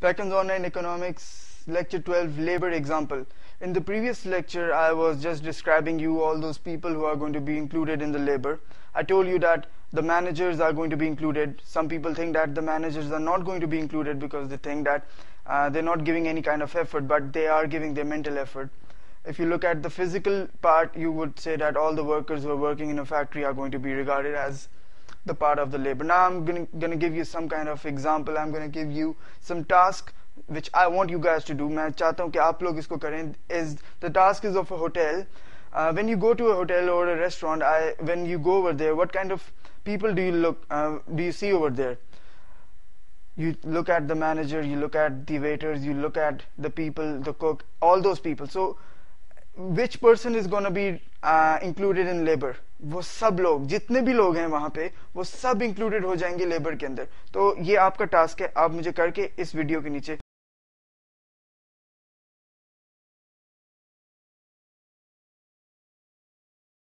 Pacans Online Economics Lecture 12 Labor Example. In the previous lecture, I was just describing you all those people who are going to be included in the labor. I told you that the managers are going to be included. Some people think that the managers are not going to be included because they think that uh, they're not giving any kind of effort, but they are giving their mental effort. If you look at the physical part, you would say that all the workers who are working in a factory are going to be regarded as the part of the labor. Now I'm going to give you some kind of example. I'm going to give you some task which I want you guys to do. मैं चाहता हूँ कि आप लोग इसको करें. Is the task is of a hotel. Uh, when you go to a hotel or a restaurant, I, when you go over there, what kind of people do you look uh, do you see over there? You look at the manager, you look at the waiters, you look at the people, the cook, all those people. So which person is going to be uh, included in labor वो सब लोग, जितने भी लोग हैं वहाँ पे, वो सब इंक्लूडेड हो जाएँगे लेबर के अंदर। तो ये आपका टास्क है, आप मुझे करके इस वीडियो के नीचे